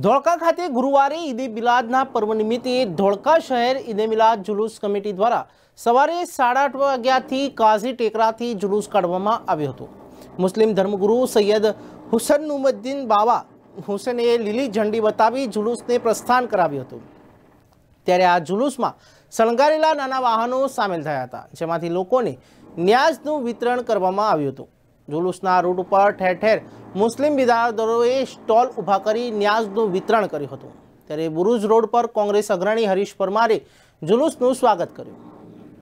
ધોળકા ખાતે ગુરુઆરી ઇદી બિલાદના પર્વ નિમિત્તે ધોળકા શહેર ઇનેમિલા જુલૂસ કમિટી દ્વારા સવારે 8:30 વાગ્યા થી કાઝી ટેકરા થી જુલૂસ કાઢવામાં આવ્યુ હતું મુસ્લિમ ધર્મગુરુ સૈયદ હુસનુમદ્દીન બાવા હોસને લીલી ઝંડી બતાવી જુલૂસને પ્રસ્થાન કરાવ્યુ હતું ત્યારે આ જુલૂસમાં સળંગારેલા નાના વાહનો સામેલ થયા હતા જેમાંથી લોકોએ ન્યાઝનું વિતરણ કરવામાં આવ્યુ હતું જુલુસના રૂટ ઉપર ઠેર ઠેર મુસ્લિમ બિરાદરોએ સ્ટોલ ઊભા કરી ન્યાઝનું વિતરણ કર્યું હતું ત્યારે બુરુજ રોડ પર કોંગ્રેસ અગ્રણી હરીશ પરમારે જુલુસનું સ્વાગત કર્યું